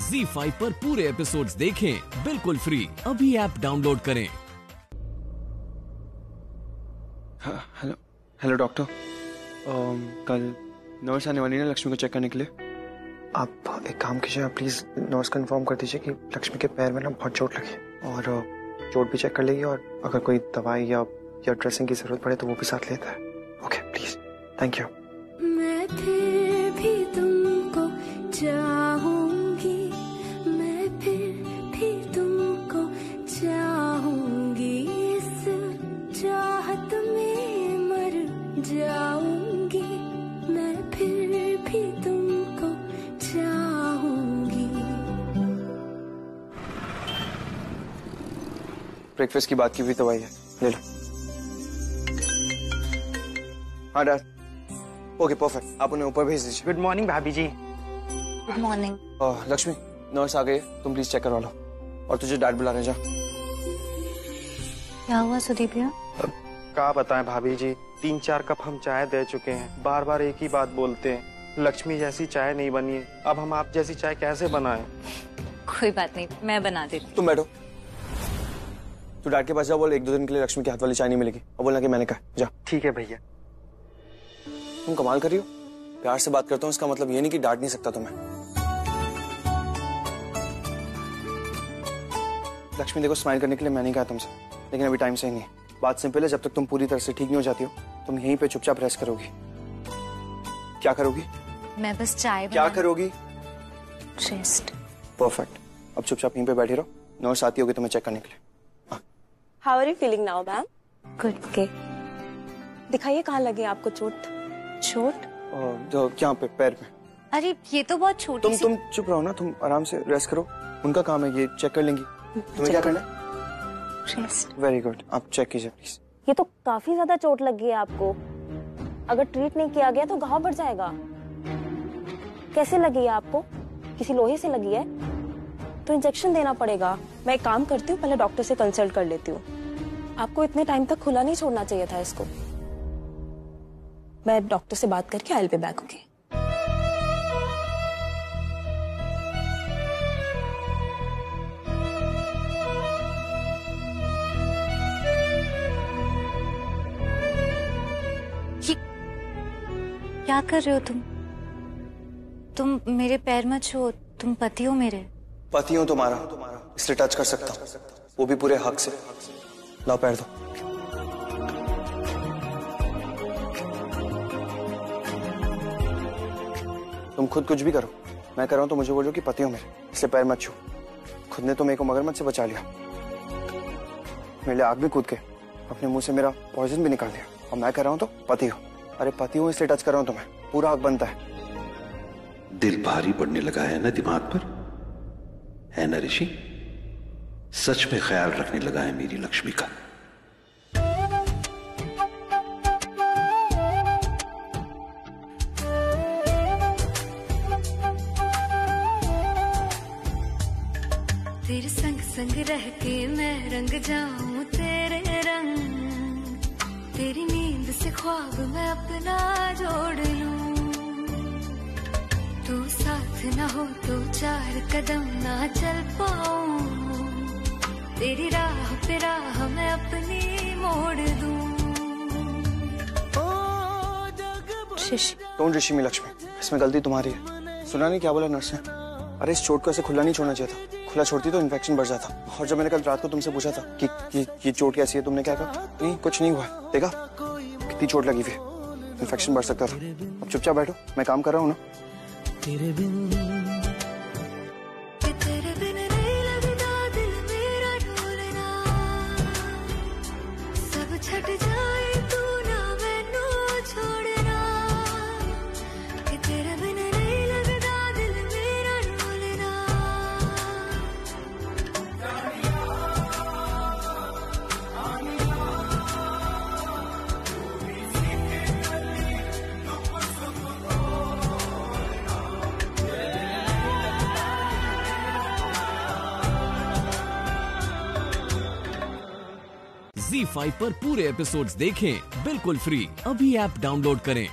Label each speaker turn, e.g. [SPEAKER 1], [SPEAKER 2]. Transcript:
[SPEAKER 1] Z5 पर पूरे episodes देखें बिल्कुल फ्री अभी ऐप डाउनलोड करें।
[SPEAKER 2] हाँ, हेलो हेलो डॉक्टर कल नर्स आने वाली है ना लक्ष्मी को चेक करने के लिए। आप एक काम कीजिए आप प्लीज़ नर्स को इन्फॉर्म कर दीजिए कि लक्ष्मी के पैर में ना बहुत चोट लगी और चोट भी चेक कर लेगी और अगर कोई दवाई या या ड्रेसिंग की ज़रूरत पड़े तो वो भी साथ लेता है। ओके प्लीज़ थैंक यू
[SPEAKER 3] चाहत में मर जाऊँगी मैं फिर भी तुमको चाहूँगी।
[SPEAKER 2] ब्रेकफास्ट की बात की हुई दवाई है। ले लो। हाँ डैड। ओके परफेक्ट आप उन्हें ऊपर भेज दीजिए।
[SPEAKER 4] गुड मॉर्निंग भाभी जी।
[SPEAKER 5] गुड मॉर्निंग
[SPEAKER 2] लक्ष्मी नर्स आ गई है, तुम प्लीज़ चेक करवा लो। और तुझे डैड बुलाने रहे जा।
[SPEAKER 5] क्या हुआ सुदीप भैया
[SPEAKER 4] का बताएँ भाभी जी तीन चार कप हम चाय दे चुके हैं। बार बार एक ही बात बोलते हैं। लक्ष्मी जैसी चाय नहीं बनी है। अब हम आप जैसी चाय कैसे बनाएँ?
[SPEAKER 5] कोई बात नहीं मैं बना देती
[SPEAKER 2] तुम बैठो। तू डैड के पास जा बोल एक दो दिन के लिए लक्ष्मी के हाथ वाली चाय नहीं मिलेगी। और बोलना कि मैंने कहा जा।
[SPEAKER 4] ठीक है भैया।
[SPEAKER 2] तुम कमाल कर रही हो। प्यार से बात करता हूँ इसका मतलब ये नहीं कि डांट नहीं सकता तुम्हें। लक्ष्मी देखो स्माइल करने के लिए मैं नहीं कहा तुमसे लेकिन अभी टाइम सही नहीं है। बात सिंपल है जब तक तुम पूरी तरह से ठीक नहीं हो जाती हो तुम यहीं पे चुपचाप रेस्ट करोगी। क्या करोगी?
[SPEAKER 5] मैं बस चाय
[SPEAKER 2] क्या करोगी?
[SPEAKER 5] रेस्ट
[SPEAKER 2] परफेक्ट अब चुपचाप यहीं पे बैठी रहो। नर्स आती होगी तुम्हें चेक करने के लिए।
[SPEAKER 6] How are you feeling now ma'am
[SPEAKER 5] good के
[SPEAKER 6] दिखाइए कहाँ लगी आपको चोट?
[SPEAKER 5] चोट?
[SPEAKER 2] और जो यहाँ पे पैर में
[SPEAKER 5] अरे ये तो बहुत छोटी
[SPEAKER 2] तुम
[SPEAKER 5] सी
[SPEAKER 2] तुम चुप रहो ना तुम आराम से रेस्ट करो। उनका काम है ये चेक कर लेंगी। तुम्हें क्या करना है?
[SPEAKER 5] रेस्ट
[SPEAKER 2] वेरी गुड आप चेक कीजिए प्लीज़
[SPEAKER 6] ये तो काफ़ी ज़्यादा चोट लग गई है आपको। अगर ट्रीट नहीं किया गया तो घाव बढ़ जाएगा। कैसे लगी है आपको? किसी लोहे से लगी है? तो इंजेक्शन देना पड़ेगा। मैं एक काम करती हूँ पहले डॉक्टर से कंसल्ट कर लेती हूँ। आपको इतने टाइम तक खुला नहीं छोड़ना चाहिए था इसको। मैं डॉक्टर से बात करके आई बे बैक ओके
[SPEAKER 5] क्या कर रहे हो तुम? तुम मेरे पैर मत छुओ, तुम पति हो मेरे।
[SPEAKER 2] पति हो तुम्हारा, इसलिए टच कर सकता हूँ। वो भी पूरे हक से। लाओ पैर दो। तुम खुद कुछ भी करो। मैं कर रहा हूँ तो मुझे बोलो कि पति हो मेरे। इसलिए पैर मत छू। खुद ने तो मेरे को मगरमच्छ से बचा लिया। मेरे आग भी कूद के अपने मुँह से मेरा पॉइजन भी निकाल दिया। और मैं कर रहा हूँ तो पति हो। अरे पति हूँ इसलिए टच कर रहा हूँ तुम्हें। पूरा हक बनता है।
[SPEAKER 7] दिल भारी पड़ने लगा है ना दिमाग पर? है ना ऋषि? सच में ख्याल रखने लगा है मेरी लक्ष्मी का।
[SPEAKER 3] तेरे संग संग रह के मैं रंग जाऊँ तेरे रंग। तेरी नींद से ख्वाब मैं अपना जोड़ लूँ। तू साथ ना हो तो चार कदम ना चल पाऊँ। तेरी राह पे राह मैं अपनी मोड़ दूँ।
[SPEAKER 5] शिश।
[SPEAKER 2] डोंट ऋषि में लक्ष्मी इसमें गलती तुम्हारी है। सुना नहीं क्या बोला नर्स ने? अरे इस चोट को ऐसे खुला नहीं छोड़ना चाहिए था। खुला छोड़ती तो इन्फेक्शन बढ़ जाता। और जब मैंने कल रात को तुमसे पूछा था कि ये चोट कैसी है, तुमने क्या कहा? नहीं, कुछ नहीं हुआ। देखा? कितनी चोट लगी हुई इन्फेक्शन बढ़ सकता था। अब चुपचाप बैठो। मैं काम कर रहा हूँ ना।
[SPEAKER 3] तेरे बिन छट जाए
[SPEAKER 1] Z5 पर पूरे एपिसोड्स देखें। बिल्कुल फ्री अभी ऐप डाउनलोड करें।